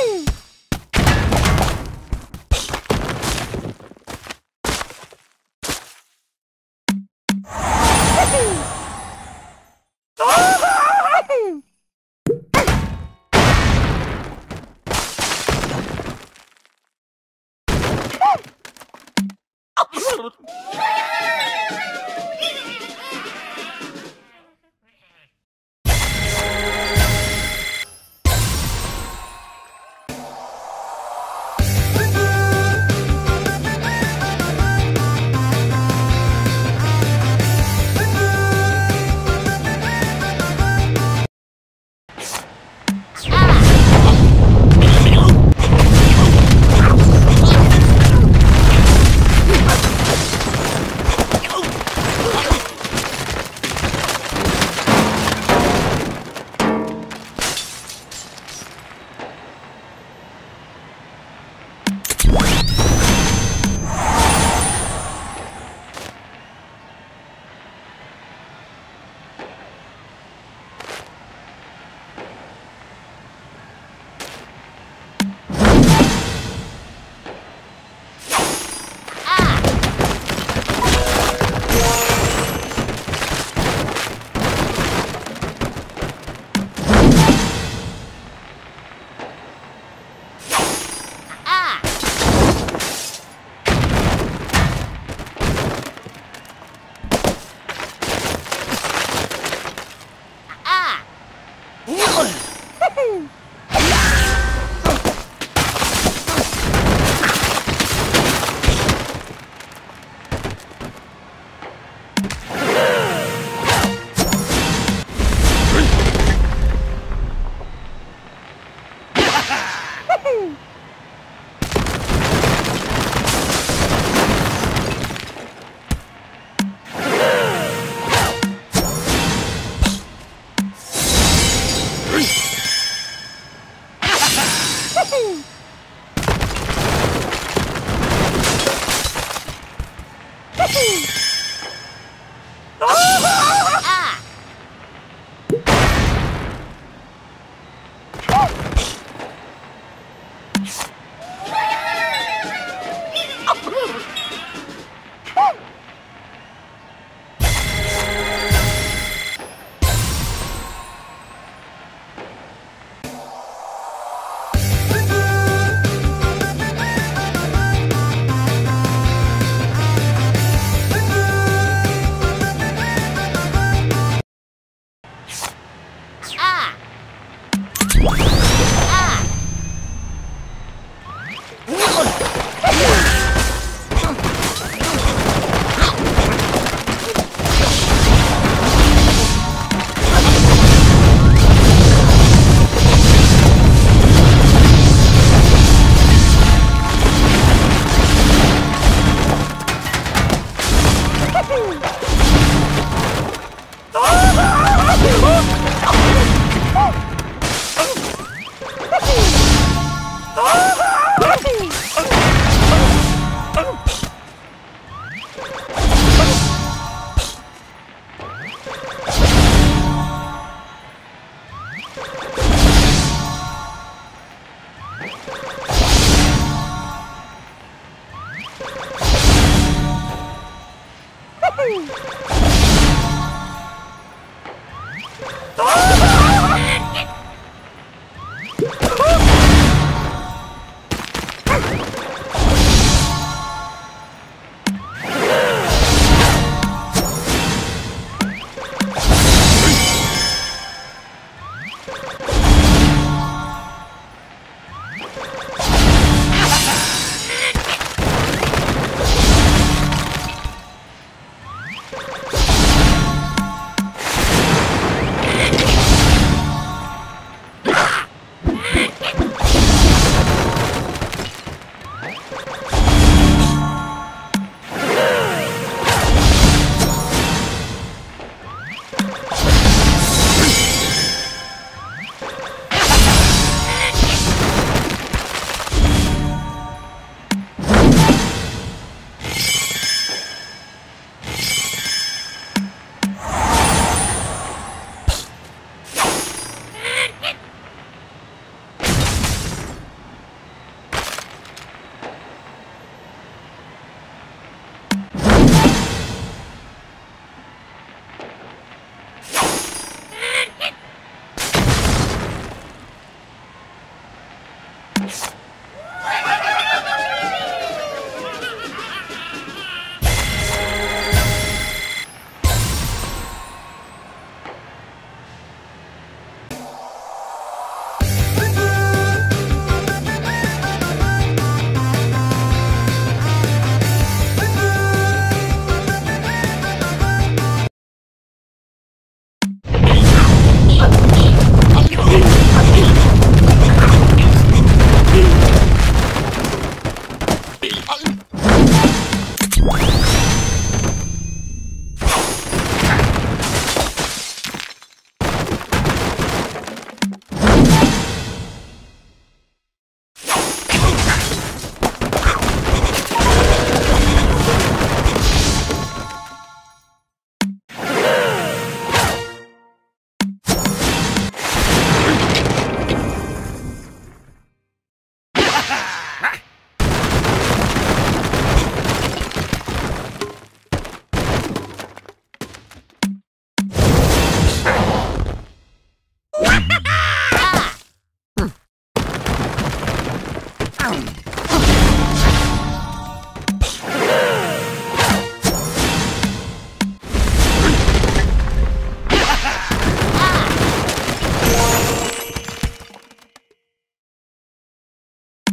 Hmm. Woohoo!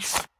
Oh!